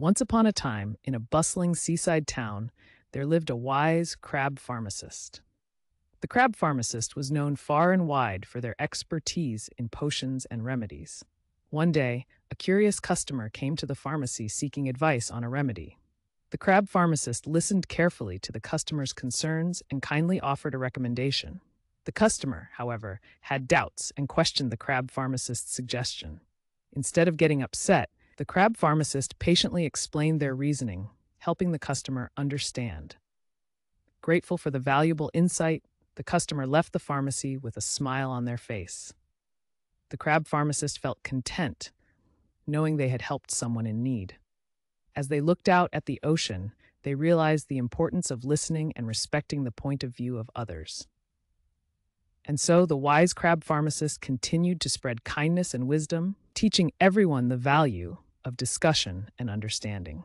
Once upon a time, in a bustling seaside town, there lived a wise crab pharmacist. The crab pharmacist was known far and wide for their expertise in potions and remedies. One day, a curious customer came to the pharmacy seeking advice on a remedy. The crab pharmacist listened carefully to the customer's concerns and kindly offered a recommendation. The customer, however, had doubts and questioned the crab pharmacist's suggestion. Instead of getting upset, the crab pharmacist patiently explained their reasoning, helping the customer understand. Grateful for the valuable insight, the customer left the pharmacy with a smile on their face. The crab pharmacist felt content, knowing they had helped someone in need. As they looked out at the ocean, they realized the importance of listening and respecting the point of view of others. And so the wise crab pharmacist continued to spread kindness and wisdom, teaching everyone the value of discussion and understanding.